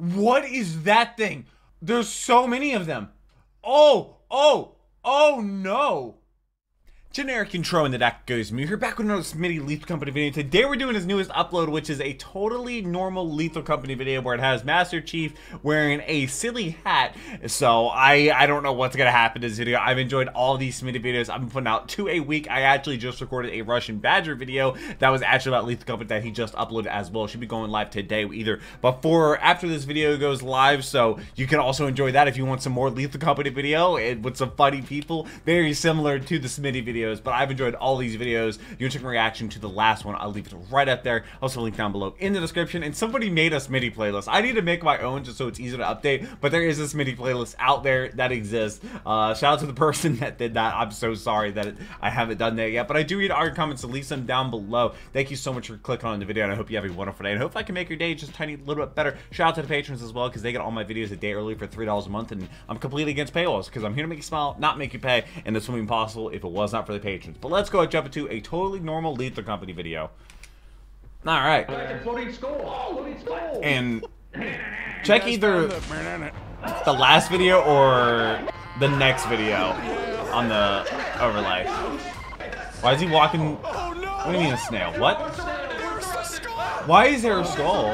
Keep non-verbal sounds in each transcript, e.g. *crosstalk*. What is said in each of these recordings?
What is that thing? There's so many of them. Oh, oh, oh no. Generic intro in the Duck Goes Moo. We're back with another Smitty Lethal Company video. Today we're doing his newest upload, which is a totally normal Lethal Company video where it has Master Chief wearing a silly hat. So I I don't know what's gonna happen in this video. I've enjoyed all these Smitty videos. I've been putting out two a week. I actually just recorded a Russian Badger video that was actually about Lethal Company that he just uploaded as well. Should be going live today either before or after this video goes live. So you can also enjoy that if you want some more Lethal Company video eh, with some funny people. Very similar to the Smitty video videos, but I've enjoyed all these videos. You check my reaction to the last one. I'll leave it right up there. Also, link down below in the description. And somebody made a Smitty playlist. I need to make my own just so it's easier to update, but there is this Smitty playlist out there that exists. Uh, shout out to the *laughs* person that did that. I'm so sorry that it, I haven't done that yet, but I do read all your comments, so leave them down below. Thank you so much for clicking on the video, and I hope you have a wonderful day. And hope I can make your day just a tiny little bit better. Shout out to the patrons as well, because they get all my videos a day early for $3 a month, and I'm completely against paywalls, because I'm here to make you smile, not make you pay, and this wouldn't be possible if it was not for the patrons. But let's go and jump into a totally normal Lethal Company video. All right. And *laughs* check either the last video or the next video on the overlay. Why is he walking? What do you mean a snail? What? Why is there a skull?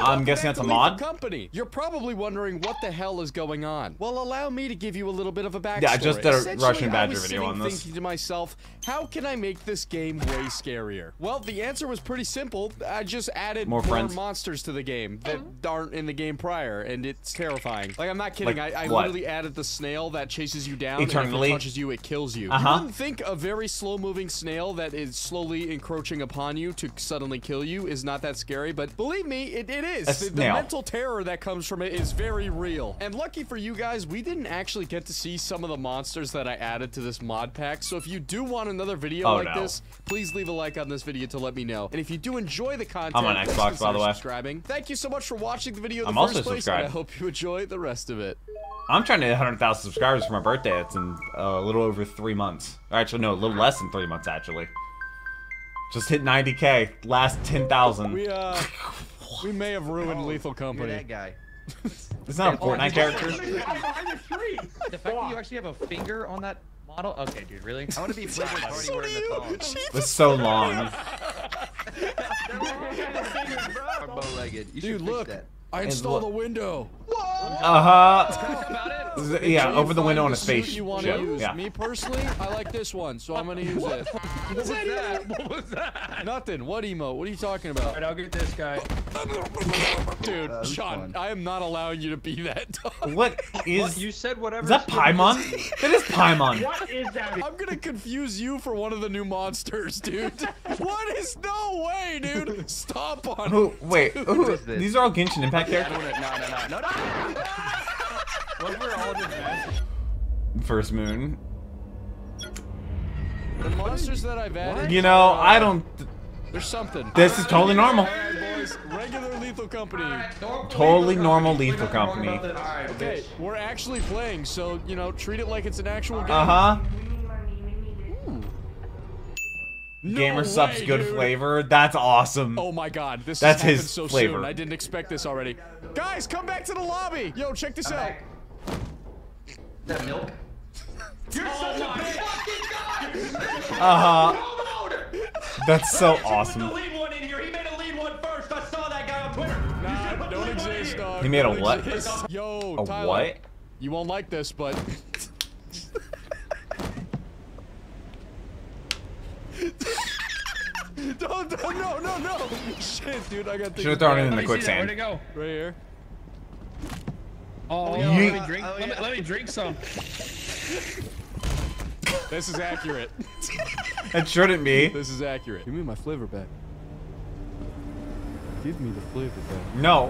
I'm guessing that's a mod. Company. You're probably wondering what the hell is going on. Well, allow me to give you a little bit of a backstory. Yeah, I just did a Russian Badger video on this. thinking to myself, how can I make this game way scarier? Well, the answer was pretty simple. I just added more, more monsters to the game that aren't in the game prior, and it's terrifying. Like, I'm not kidding. Like, I, I literally added the snail that chases you down, Eternally. and if it touches you, it kills you. Uh -huh. You wouldn't think a very slow-moving snail that is slowly encroaching upon you to suddenly kill you is not that scary, but believe me, it, it is. The, the, mental terror that comes from it is very real. And lucky for you guys, we didn't actually get to see some of the monsters that I added to this mod pack. So if you do want another video oh, like no. this, please leave a like on this video to let me know. And if you do enjoy the content, I'm on Xbox, by the way. Subscribing. Thank you so much for watching the video in I'm also place, subscribed. I hope you enjoy the rest of it. I'm trying to hit 100,000 subscribers for my birthday. It's in uh, a little over three months. Actually, no, a little less than three months, actually. Just hit 90k. Last 10,000. We, uh... *laughs* We may have ruined oh, Lethal Company. that guy. *laughs* It's not a Fortnite character. The fact that you actually have a finger on that model. Okay, dude, really? I want to be Playboy Party so wearing the thong. It's so long. *laughs* bow-legged. Dude, look. That. I installed a window. Uh huh. Yeah, over the window on a spaceship. You want to use? Yeah. Me personally, I like this one, so I'm gonna use what? it. *laughs* What was that? What was that? Nothing. What emote? What are you talking about? Alright, I'll get this guy. Dude, uh, Sean, I am not allowing you to be that dog. What is? What? You said whatever. Is that Paimon? that is Paimon. *laughs* What is that? I'm gonna confuse you for one of the new monsters, dude. *laughs* what is? No way, dude. Stop on. Who? Wait. Who, who is this? these are all Genshin Impact characters. No, no, no, no, no. What were all just First moon. The monsters that I've added. You know, I don't. There's something. This is totally normal. boys. Regular lethal company. Totally normal lethal company. Okay, we're actually playing, so you know, treat it like it's an actual game. Uh huh. No Gamer Supps good dude. flavor. That's awesome. Oh my god, this That's his so flavor. Soon. I didn't expect this already. Guys, come back to the lobby. Yo, check this out. That milk. You're such a bitch. Uh huh. That's so awesome. Nah, don't exist, dog. He made a what? *laughs* Yo, a Tyler, what? You won't like this, but *laughs* don't, don't, no, no, no. Shit, dude, I got Should have thrown it in the quicksand. Where'd it go? Right here. Oh, yeah let, me drink, oh, let, me, let me drink some. this is accurate. *laughs* it shouldn't be. This is accurate. Give me my flavor back. Give me the flavor back. No.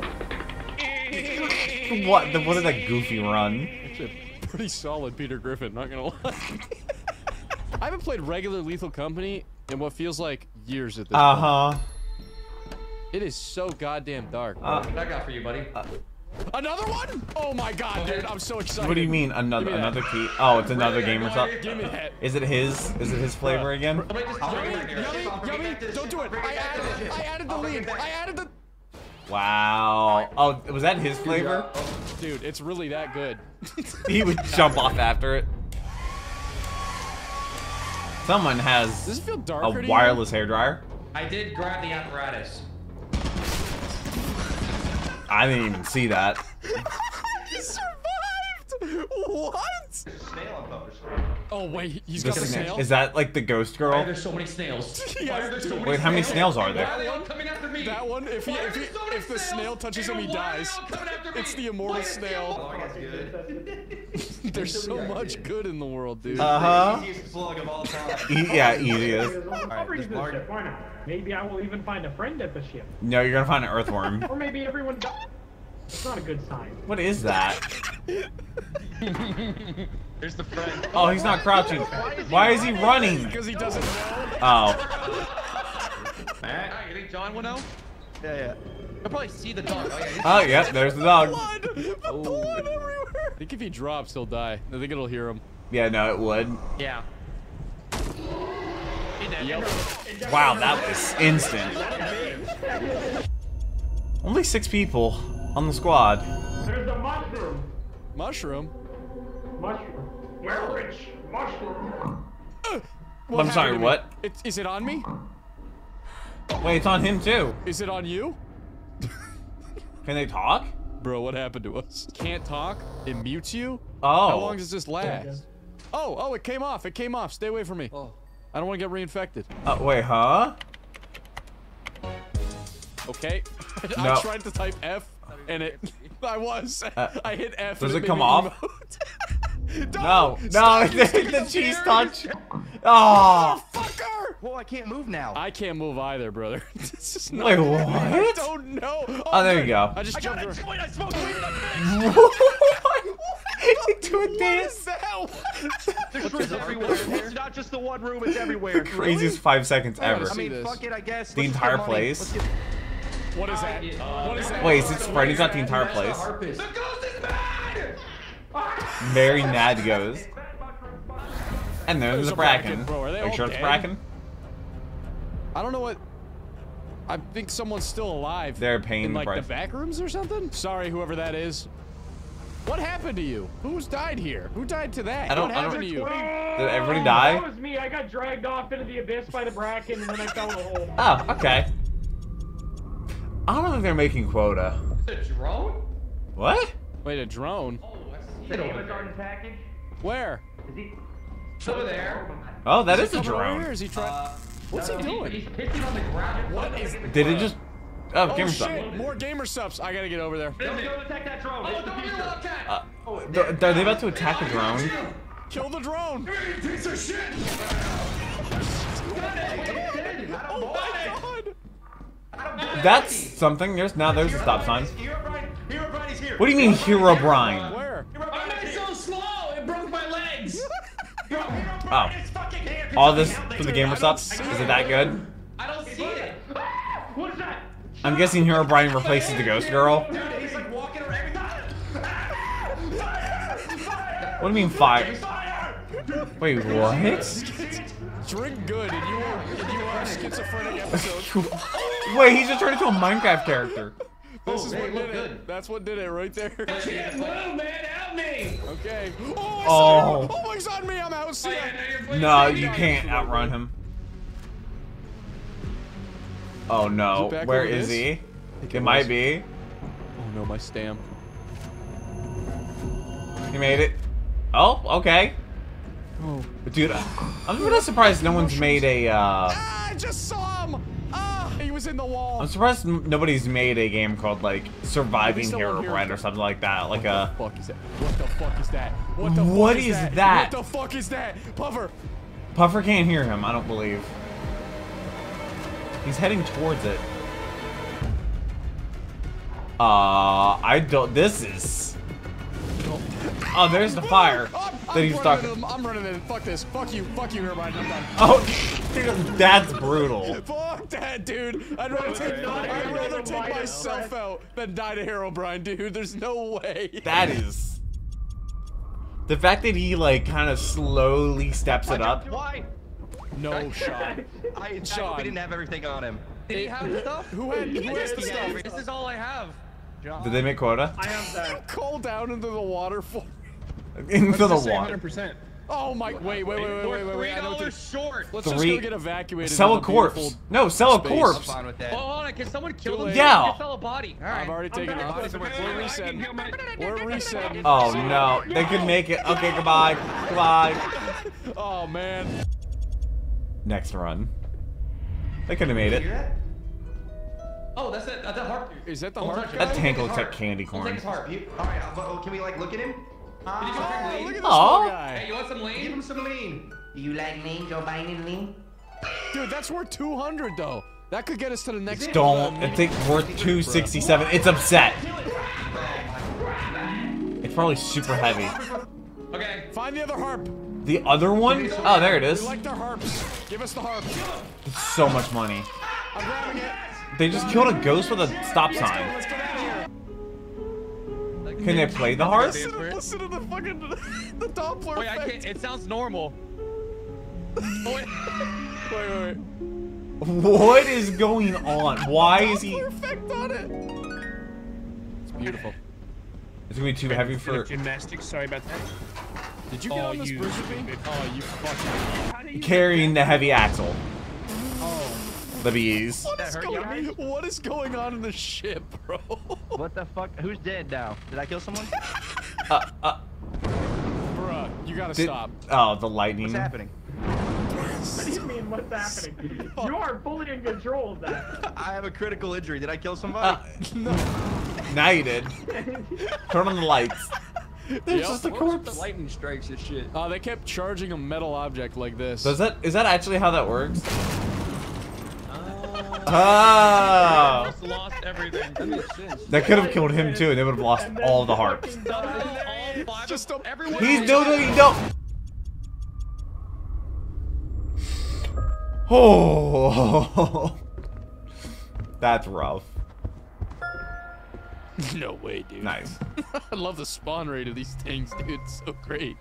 what? The, what did that goofy run? It's a pretty solid Peter Griffin, not gonna lie. *laughs* I haven't played regular Lethal Company in what feels like years at this uh -huh. point. It is so goddamn dark. Uh, what I got for you, buddy? Uh, another one? Oh my god, dude! I'm so excited. What do you mean another another key? Oh, it's another game or something. Give me that. Is it his? Is it his flavor again? Yummy, yummy, yummy! Don't do it! I added, I added the lead. I added the. Wow. Oh, was that his flavor? Dude, it's really that good. *laughs* he would jump off after it. Someone has Does it feel a wireless hair dryer. I did grab the apparatus. I didn't even see that. *laughs* he survived! What? Oh wait, he's got a snail. Is that like the ghost girl? Why are there so many snails? *laughs* Why are there so many Wait, how many snails are there? That one coming after me. That one, if he, if, he, so if the snail touches him, he dies. It's the immortal snail. *laughs* There's so much good in the world, dude. Uh huh. Yeah, easiest. I'll bring this ship. Why not? Maybe I will even find a friend at the ship. No, you're gonna find an earthworm. *laughs* or maybe everyone. It's not a good sign. What is that? *laughs* There's the friend. Oh, he's not crouching. Why is he running? Because he doesn't know. Oh. Matt, you think John will know? Yeah, yeah. I'll probably see the dog. Oh, yeah, Oh, yep, there's the dog. Blood! The blood everywhere! I think if he drops, he'll die. I think it'll hear him. Yeah, no, it would. yeah. Wow, that was instant. Only six people on the squad. There's a mushroom. Mushroom? Mushroom. Where rich mushroom? Uh, what I'm sorry, happened to me? what? It, is it on me? Wait, it's on him too. Is it on you? *laughs* Can they talk? Bro, what happened to us? Can't talk? It mutes you? Oh. How long does this last? Oh, oh, it came off. It came off. Stay away from me. Oh. I don't want to get reinfected. Uh, wait, huh? Okay. *laughs* No. I tried to type F, and it... *laughs* I was. Uh, I hit F. does and it come off? *laughs* No, no, Stop the, the the cheese stairs. touch. Oh. Fucker! Whoa, I can't move now. I can't move either, brother. this is not Wait, what? I don't know. Oh, there you go. I just jumped over. Wait, I smoked weed in the face. Do a What is dance. that? *laughs* There's rooms everywhere. It's not just the one room, it's *laughs* everywhere. Craziest five seconds I wanna ever. I mean, this. fuck it, I guess. The Let's entire place? Let's get- What is that? Uh, what is that? Wait, since Freddy's not the entire place, The ghost is mad! very mad goes. And there's There's a bracken, bracken. bro. Are you all sure it's bracken? I don't know what. I think someone's still alive. They're paying in the like price. the back rooms or something. Sorry, whoever that is. What happened to you? Who's died here? Who died to that? I don't- What I don't- happened to you? Did everybody die? That die? was me. I got dragged off into the abyss by the bracken, and then I fell in a hole. Oh, okay. I don't think they're making quota. Is it a drone? What? Wait, a drone? Oh, I see it over there. package? Where? It's over there. Oh, that is a Coming over here? drone. Is he trying? Uh, What's he doing? He's doing? pissing on the ground. What is? It? Did it just? Oh, Oh gamer shit! stuff. More Gamer Supps. I gotta get over there. Let's go attack that drone. Oh, don't be a wildcat. Uh, th- are they about to attack a drone? Kill the drone. Piece of shit. Oh my god! That's something. There's now there's a stop sign. Herobrine, Hero Brian here. What do you mean, Hero Brian? Where? Why am I so slow? It broke my legs. *laughs* Oh, all this for the Gamer Supps? Is it that good? I don't see it. What is that? I'm guessing Herobrine replaces the Ghost Girl. Dude, he's like walking around. What do you mean fire? Wait, what? Drink good, and you will, and you are schizophrenic episode. *laughs* Wait, he just turned into a Minecraft character. This is what did it. That's what did it right there. Can't move, man. Help me. Okay. Oh, I Oh. him. oh, he's on me. I'm out. See ya. No, you can't outrun him. Oh no, back where is this? he? It it might be. Oh no, my stamp. He made it. Oh, okay. Oh. But dude, I'm really surprised no one's made a. Uh, Ah, I just saw him. Ah, he was in the wall. I'm surprised nobody's made a game called like Surviving Hero here- Brian or something like that. Like a. What the fuck is that? What the fuck is that? What the What fuck is that? that? What the fuck is that? Puffer. Puffer can't hear him. I don't believe. He's heading towards it. Uh, I don't. This is. Oh, there's the fire I'm, that he's running talking. into. I'm running in. Fuck this. Fuck you. Fuck you, Hermione. I'm done. Oh, dude, *laughs* that's brutal. *laughs* Fuck that, dude. I'd rather take, I'd rather take myself out than die to Herobrine, dude. There's no way. That is. The fact that he like kind of slowly steps it up. Why? No shot. *laughs* I, I Sean. hope he didn't have everything on him. Did he have stuff? Who had who has the stuff? This is all I have. John. Did they make quota? I have *laughs* that. Call down into the waterfall. *laughs* Into the Just water. 100%. Oh my! Wait, wait, wait, wait, wait, wait, three wait! I know what to- dollars short. Let's Three- just go get evacuated. Sell a corpse. beautiful- No, sell a space. I'm corpse. fine with that. Oh, hold on. Can someone kill Too them? Yeah. Sell a body. All right. I've already taken back. off. We're okay, okay. resetting. We're resetting. Oh no, they could make it. Okay, goodbye. Goodbye. Oh man. Next run. They could have made it. Oh, that's it. That's a harp. Is that the Don't heart touch That tank looks like candy Don't take corn. his harp. You, all right, uh, but, oh, can we like look at him? Did you Oh, ah, drink look at this Aw. little Hey, you want some lean? Give lean? him some lean. Do you like lean, Joe Biden lean? Dude, that's worth 200 though. That could get us to the next. Don't. It's like worth 267. It's upset. It's probably super heavy. Okay. Find the other harp. The other one? Oh, there it We is. like their harps. Give us the harp. It's so much money. I'm grabbing it. They just killed a ghost with a stop sign. Let's get out of here. Can they play the harp? Listen, to- listen to the fucking *laughs* the Doppler Wait, I effect. can't. It sounds normal. Oh, *laughs* wait. Wait, wait, wait. What is going on? Why is he? Effect on it. It's beautiful. It's gonna be too heavy for. Gymnastics, sorry about that. Did you get Oh, on this you bridge with me? Oh, you fucking. You carrying the heavy axle. Oh. The bees. What is, going, what is going on in the ship, bro? *laughs* What the fuck? Who's dead now? Did I kill someone? *laughs* Uh, uh, Bruh, you gotta did, stop. oh, the lightning. What's happening? What do you mean, what's happening? *laughs* You are fully in control of that. I have a critical injury. Did I kill Uh, somebody? now you did. Turn on the lights. *laughs* There's Yep. just a What was corpse. the lightning strikes and shit? Uh, they kept charging a metal object like this. Does that is that actually how that works? Oh, Just lost everything. That that could have killed him too, and they would have lost all the harps. fucking died. All Just everyone. He's was- doing no. Oh, *laughs* that's rough. *laughs* no way, dude. Nice. *laughs* I love the spawn rate of these things, dude. It's so great.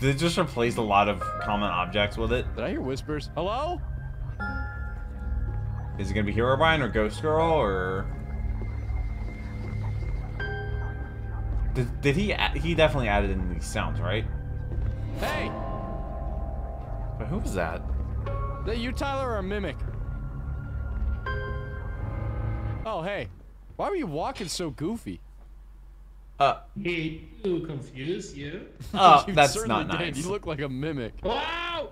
They just replaced a lot of common objects with it. Did I hear whispers? Hello? Is it gonna be Herobrine or Ghost Girl or? Did, did he? add- He definitely added in these sounds, right? Hey! But who was that? That you, Tyler, or a mimic? Oh, hey. Why were you walking so goofy? Uh, He you confused you? *laughs* oh, *laughs* You that's certainly not did. nice. You look like a mimic. Wow!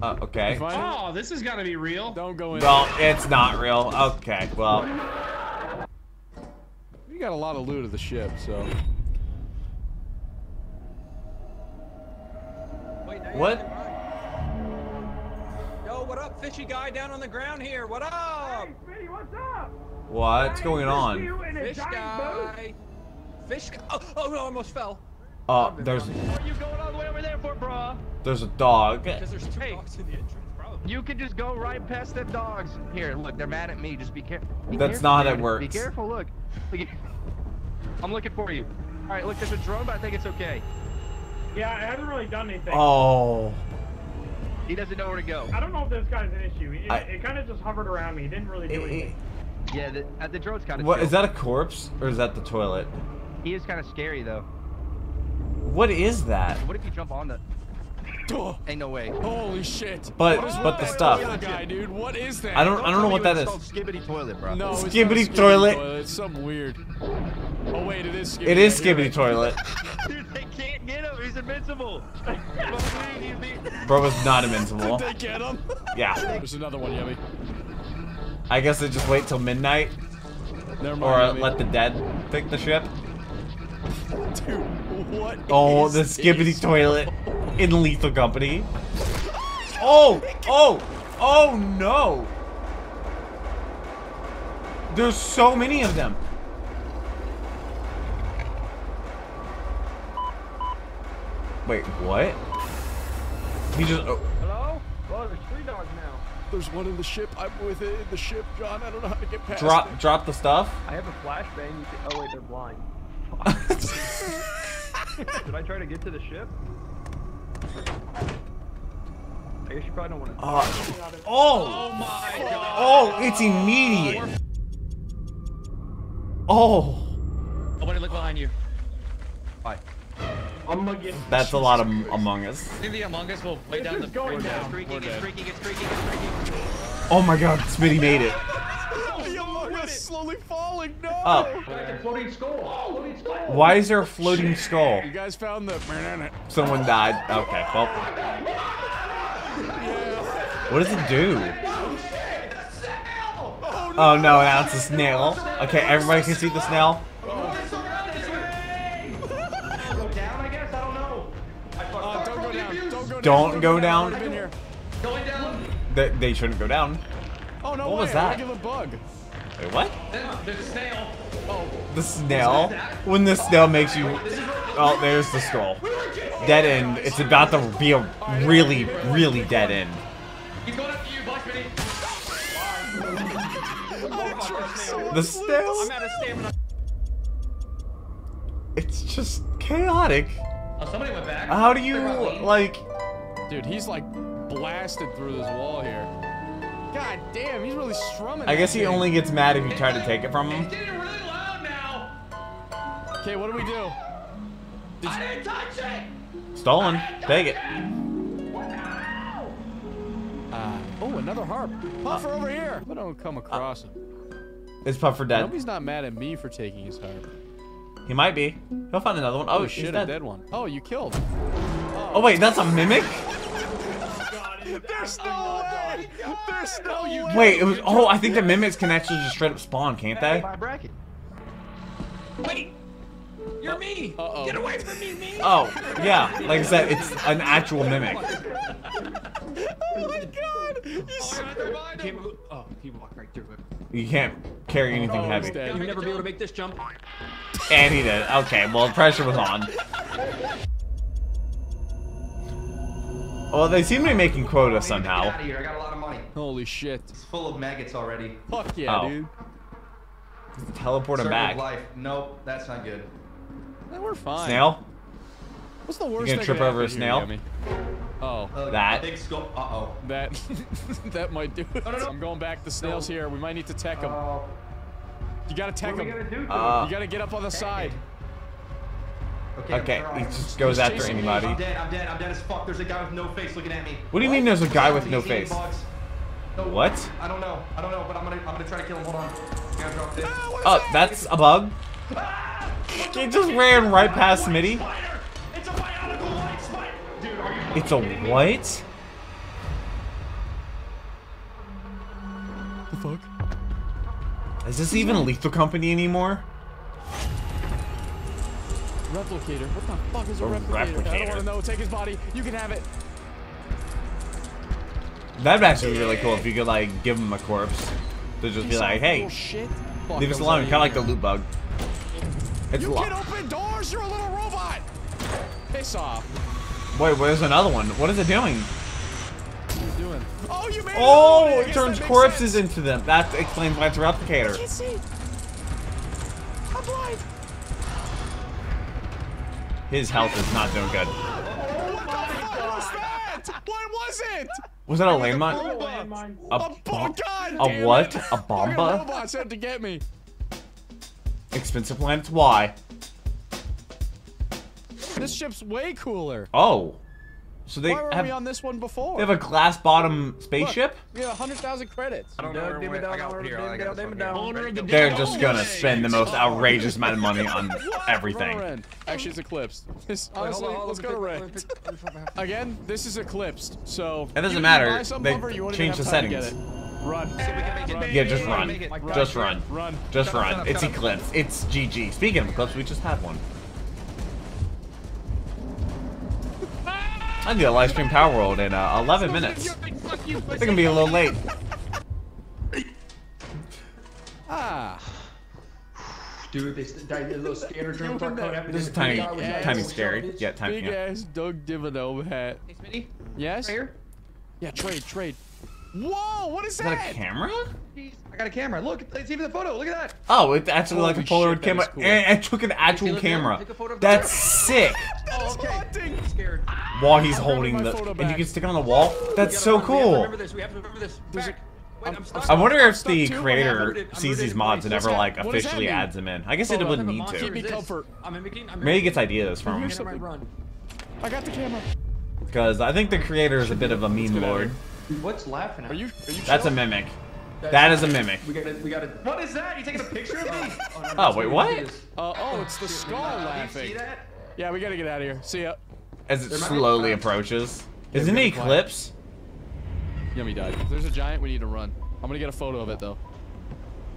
Uh, okay. Oh, this is gonna be real. Don't go in. Well, it's not real. Okay, well, You got a lot of loot of the ship, so. Wait, What? Fishy guy down on the ground here? What up? Hey, Speedy, what's up? what's Hey, going just on? You in a Fish giant boat? guy. Fish guy. Oh, oh no, I almost fell. Uh, there's What are you going all the way over there for, bro? there's a dog. Because there's two Hey. dogs in the entrance, probably. You can just go right past them dogs. Here, look, they're mad at me. Just be, careful. be That's careful. not how that works. Be careful. Look. Look. I'm looking for you. All right, look, there's a drone, but I think it's okay. Yeah, I haven't really done anything. Oh, He doesn't know where to go. I don't know if this guy's an issue. It, I- it kind of just hovered around me. He didn't really do anything. Yeah, the, uh, the drone's kind of. what is that? A corpse or is that the toilet? He is kind of scary though. What is that? What if you jump on the? Oh, Ain't no way. holy shit. But- What is but with the that stuff. Guy, dude? What is that? I don't I don't know what that is. it's Skibidi toilet, bro. No, it's Skibidi skibidi toilet. It's something weird. Oh wait, it is. Skibidi. It is You're Skibidi right. Toilet. *laughs* Dude, He's invincible. *laughs* Bro was not invincible. Did they get him? Yeah. There's another one, Yummy. I guess they just wait till midnight Never mind. or uh, Yummy. let the dead take the ship. Dude, what? Oh, is the Skibidi? Toilet in Lethal Company. Oh, oh, oh no. There's so many of them. Wait, what? He just. Oh, Hello? Well, there's three dogs now. There's one in the ship. I'm with it in the ship, John. I don't know how to get past drop, it. drop the stuff. I have a flashbang. You can... Oh wait, they're blind. *laughs* Did I try to get to the ship? I guess you probably don't want to. Uh, oh! Oh my god. Oh, it's immediate. Oh, Nobody look behind you. Bye. I'm gonna that's a lot of Among Us. I think the Among Us will lay down the going down. It's Creaking, creaking, it's it's it's creaking, it's creaking. Oh my god, Smitty made it. The Among Us slowly falling. No. Oh, floating skull. Floating skull. why is there a floating skull? You guys found the. Someone died. Okay, well. What does it do? Oh no, now it's a snail. Okay, everybody can see the snail. Don't go down. Don't go down. I've been here. Going down. They, they shouldn't go down. Oh no What way! was I that? give a bug. Wait, what? There's a snail. Oh. The snail? When the snail makes you... Oh, there's the skull. Dead end. It's about to be a really, really dead end. He's going after you, Black *laughs* Minnie. The snail? I'm out of stamina. It's just chaotic. Oh, somebody went back. How do you, like... Dude, he's like blasted through this wall here. God damn, he's really strumming. I guess he thing. only gets mad if you try to take it from him. It's getting really loud now. Okay, what do we do? I didn't touch it. Stolen. Take it. Uh, oh, another harp. Puffer over here. I don't come across him. Is Puffer dead? Nobody's not mad at me for taking his harp. He might be. He'll find another one. Oh, Oh shit, a dead. dead one. Oh, you killed. Oh wait, that's a mimic? There's no way. There's no way. Wait, it was. Oh, I think the mimics can actually just straight up spawn, can't they? Wait. You're me. Uh-oh. Get away from me, me. Oh, yeah. Like I said, it's an actual mimic. *laughs* Oh my god. He's Can't move. Oh, he walked right through it. You can't carry anything Oh, heavy. You'll never be able to make this jump. And he did. Okay, well, pressure was on. *laughs* Well, they seem to be making quota Get out somehow. of here. I got a lot of money. Holy shit. It's full of maggots already. Fuck yeah, Oh. dude. Teleport him Circle back. life. Nope, that's not good. We're fine. Snail? What's the worst gonna that trip could over a snail? Here, Oh, Uh, That. Big skull. Uh oh. that *laughs* that might do it. I'm going back. The snail's here. We might need to tech him. Oh, You gotta tech what are we him. gonna do? Uh, You gotta get up on the side. Okay. Okay, he just goes He's after chasing me. anybody. I'm dead. I'm dead. I'm dead as fuck. There's a guy with no face looking at me. What do you mean there's a guy with no face? No, What? I don't know. I don't know, but I'm gonna I'm gonna try to kill him. Hold on. Gotta drop this. Ah, oh, that's a bug. Ah! He just ran right past Smitty. It's a bionicle light spider. Dude, are you? It's a what? The fuck? Is this even a lethal company anymore? Replicator. What the fuck is a, A replicator? I don't want to know. Take his body. You can have it. That'd actually be really cool if you could like give him a corpse to just be like, hey, leave us alone, kind of like the loot bug. It's You can open doors. You're a little robot. Piss off. Wait, where's another one? What is it doing? What are you doing? Oh, you made Oh, it. It turns corpses sense. into them. That explains why it's a replicator. His health is not doing good. What the fuck was that? What was it? Was that a landmine? Landmine. A, A bomb? bomb. God a what? it. A Fucking bomba? robots had to get me. Expensive planets? Why? This ship's way cooler. Oh. So they Why were have, we on this one before? they have a glass bottom spaceship? We have 100,000 credits. I don't know where it. I got here. I got here. Owner of the They're just gonna spend the most outrageous amount of money on everything. Actually, it's eclipsed. *laughs* This, Wait, hold honestly, on, hold on, let's go to me Ren. pick- let me pick- let me pick- Again, this is eclipsed, so It doesn't matter. They buffer, change the have time to settings. Run. See if we can make it. Run. Yeah, just Run. run. Make it. Just run. Run. Just run. It's eclipsed. It's GG. Speaking of Eclipse, we just had one. I need a live stream Palworld in uh, 11 minutes. Fuck you. They're gonna be a little late. Ah. Dude, they st- that little scanner *laughs* drone start coming after This is tiny, guy tiny actual scary. Yeah, tiny. Big Yeah. ass Doug Dimmadome hat. Hey, Smitty. Yes? Right here. Yeah, trade, trade. Whoa, what is, Is that a camera? Jeez, I got a camera. Look, it's even the photo. Look at that. Oh, it's actually like a Polaroid shit, camera. is cool. And it took an actual look there? camera. Take a photo of That's sick. *laughs* Oh, okay. scared. While he's I'm holding the, photo and you can stick it on the wall. That's so We cool. remember this. We have to remember this. There's a- Back. Wait, I'm stuck. Wonder if the too? Creator happened? Sees these mods and What's never like what does that officially adds them in. I guess it wouldn't need to. Keep me is this? comfort. I'm. I'm Maybe he mimicking. gets ideas from I'm him. mimicking, I. I got the camera. Because I think the creator is a bit of a meme get out of lord. What's laughing at? Are you? Are you? That's a mimic. That is a mimic. We gotta, we gotta. What is that? You taking a picture of me? *laughs* Oh, wait, what? Uh, oh, it's the skull Do you laughing. see that? Yeah, we gotta get out of here. See ya. As it There slowly approaches. Yeah, Is it an we gotta be quiet. eclipse? Yummy died. If there's a giant, we need to run. I'm gonna get a photo of it though.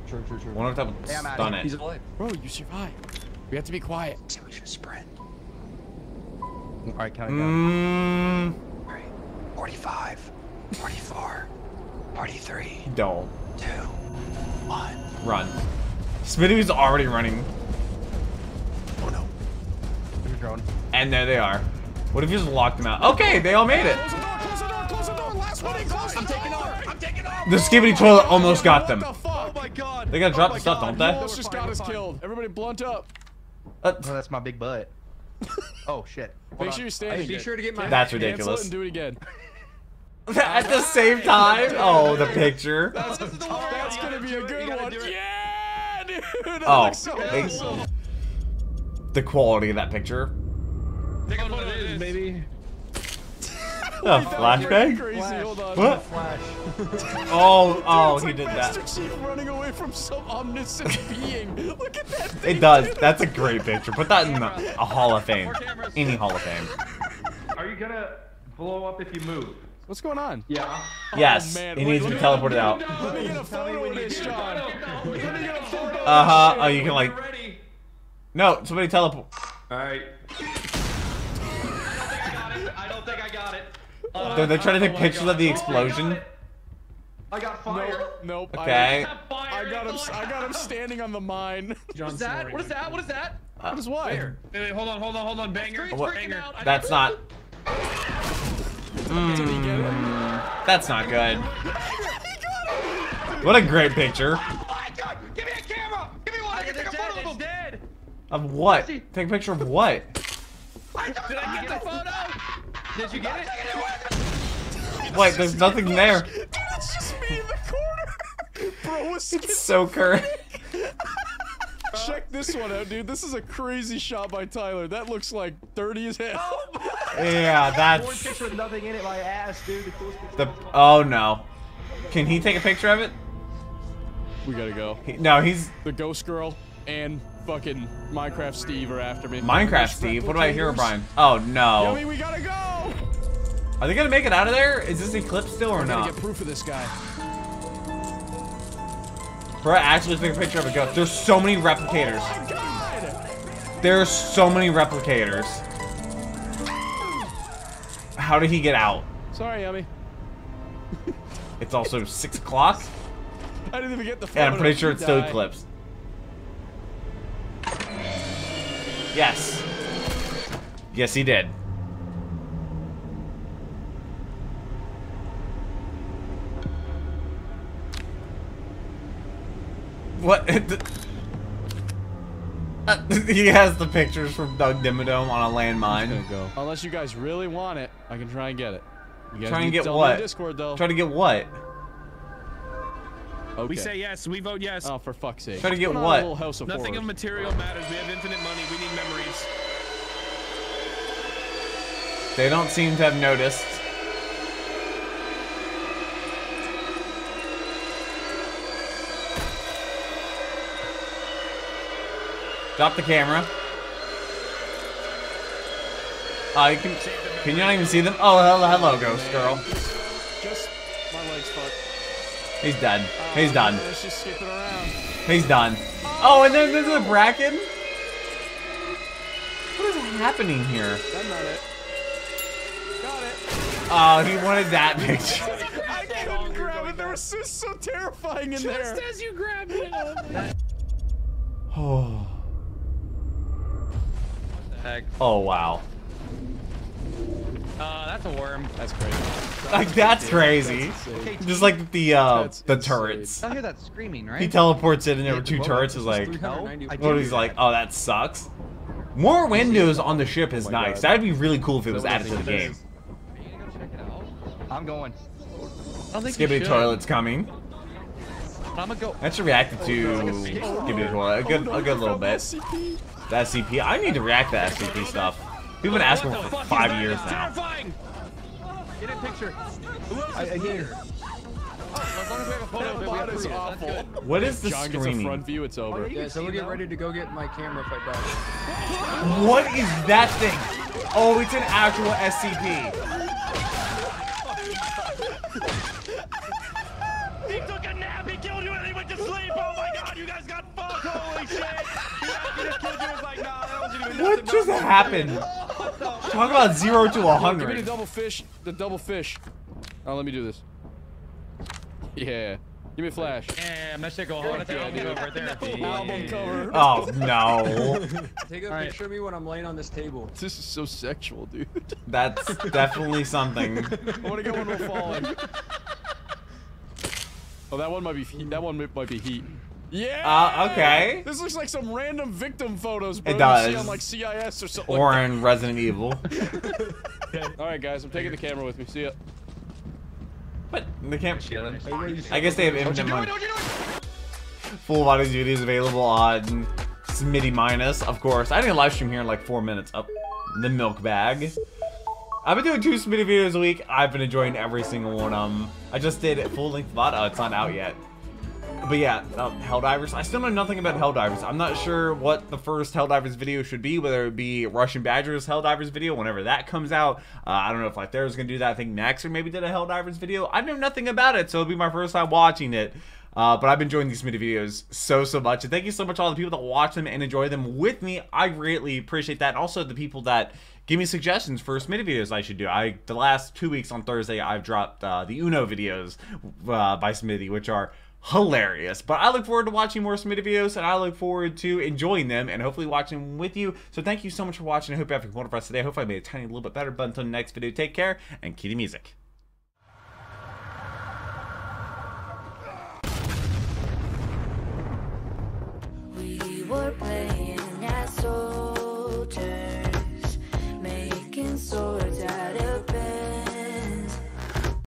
True, true, true. Wonder if that would Hey, stun of here. He's it. alive. Bro, you survived. We have to be quiet. So we should sprint. All right, counting down. Mmm. All right. 45, 44, 43, Don't. 2, 1. Run. Smitty was already running. Oh no. There's a drone. And there they are. What if you just locked them out? Okay, they all made it. Close the door. Close the door. Close the door. Last one in. Close. I'm taking off. I'm taking off. The skibidi toilet almost got them. What the fuck? Oh my god. They gotta drop oh the stuff, god. don't they? You just got us killed. Everybody blunt up. Uh, Oh, that's my big butt. *laughs* oh shit. Hold Make on. sure you're standing. Be sure to get my. That's Cancel it ridiculous. and do it again. *laughs* At the same time? Oh, the picture. That's, oh, that's gonna be a good one. Yeah, dude. *laughs* That Oh, looks so ex- awesome. The quality of that picture. Take *laughs* a photo of this, baby. Oh, flashbang? Crazy. Hold on. What? Flash. *laughs* Oh, oh, It's he like did Master that. Chief running away from some omniscient being. Look at that thing. It does. dude. That's a great picture. Put that in a, a Hall of Fame. Any Hall of Fame. Are you gonna blow up if you move? What's going on? Yeah. Yes, Oh, man. he Wait, needs to be teleported out. Let me get a photo of this, John. Let me get a photo. Uh huh. Oh, you can like. Ready. No, somebody teleport. All right. I don't think I got it. Uh, They're, they're trying to take oh pictures of the Oh, I got explosion. I got fire. Nope. Nope. Okay. I, I got him. I got him standing on the mine. What *laughs* is that? What is that? What is that? What is what? Wait, wait, hold on, hold on, hold on, banger. What? Banger. That's not. Did he get it? That's not good. What a great picture. Oh give me a camera. Give me one. Take a photo of him. dead. Of what? Take a picture of what? Did I get the photo? Did you get it? Wait, there's nothing there. Dude, it's just me in the corner. Bro, was It's so current. *laughs* Check this one out, dude. This is a crazy shot by Tyler. That looks like dirty as hell. Oh, Yeah, that's picture with nothing in it, my ass, dude. The the. Oh no. Can he take a picture of it? We gotta go. He, no, he's The ghost girl and fucking Minecraft Steve are after me. Minecraft Steve. What do I hear, Brian? Oh no. Yummy, we gotta go. Are they gonna make it out of there? Is this eclipse still or I gotta not? get proof of this guy. Bro, actually take a picture of it. Go. There's so many replicators. Oh my god! There's so many replicators. How did he get out? Sorry, Yummy. It's also six o'clock. I didn't even get the. Yeah, I'm pretty sure it's still eclipsed. Yes. Yes, he did. What? *laughs* He has the pictures from Doug Dimmadome on a landmine. Go. Unless you guys really want it, I can try and get it. You guys Try and get tell me in what? Discord though. Try to get what? okay. We say yes. We vote yes. Oh, for fuck's sake. Try to get Put on what? House of Nothing Horrors. of material matters. We have infinite money. We need memories. They don't seem to have noticed. Drop the camera. Uh, you can, can you not even see them? Oh, hello, hello, ghost girl. Just my. He's dead. He's done. It's just skipping around. He's done. Oh, and then there's a bracken? What is happening here? That's not it. Got it. Oh, he wanted that *laughs* picture. I couldn't grab it. There was so, so terrifying in there. Just as you grabbed it. *sighs* Oh. Heck. Oh, wow. Uh, that's a worm. That's crazy. Like that's crazy. Okay, Just like the uh That's the insane. turrets. I hear that screaming, right? He teleports in and there were two turrets. this Is like, 390 what? He's like, oh, that sucks. More windows on the ship is Oh nice. God. That'd be really cool if it was what I added to the game. Are you gonna go check it out? I'm going. I think you Skibidi toilet's coming. I'm gonna go. I should react to Skibidi toilet a good a good little bit. SCP. The SCP. I need to react to SCP stuff. We've been asking for five years now. Terrifying. Get in picture. I, I hear. As long as we have a photo of it, we That approve is it. That's awful. What is the John gets a front view. It's over. Yeah, so we'll get ready to go get my camera if I die. What is that thing? Oh, it's an actual SCP. He took a nap. He killed you and he went to sleep. Oh my god, you guys got fucked. Holy shit. He he just killed you. It's like, nah, that wasn't even What just happened? *laughs* Talk about zero to a hundred. Give me the double fish. The double fish. Oh, let me do this. *laughs* Yeah. Give me a flash. Yeah, that shit go hard. That's Yeah, album dude. cover right there. *laughs* Album cover. Oh no. Take a Alright. picture of me when I'm laying on this table. This is so sexual, dude. That's definitely something. I want to go when we're falling. Oh, that one might be heat. That one might be heat. Yeah. Uh, okay. This looks like some random victim photos, bro. It You see does. on like CIS or something. Or like in Resident Evil. *laughs* *laughs* All right, guys, I'm taking the camera with me. See ya. But they can't. Are you I guess they have Don't you infinite do it, money. don't you do it. Full body duties available on Smitty Minus, of course. I did a live stream here in like four minutes. Up the milk bag. I've been doing two Smitty videos a week. I've been enjoying every single one of them. I just did a full length VOD. Oh, it's not out yet. But yeah, uh, Helldivers. I still know nothing about Helldivers. I'm not sure what the first Helldivers video should be, whether it be Russian Badgers Helldivers video whenever that comes out. Uh, I don't know if like there's gonna do that. I think Naxer maybe did a Helldivers video. I know nothing about it, so it'll be my first time watching it. Uh, but I've been enjoying these Smitty videos so, so much. And thank you so much all the people that watch them and enjoy them with me. I greatly appreciate that. And also the people that give me suggestions for Smitty videos I should do. I The last two weeks on Thursday, I've dropped uh, the Uno videos uh, by Smitty, which are hilarious. But I look forward to watching more Smitty videos, and I look forward to enjoying them and hopefully watching them with you. So thank you so much for watching. I hope you have a wonderful rest of the day. I made a tiny little bit better. But until next video, take care and kitty music. We were playing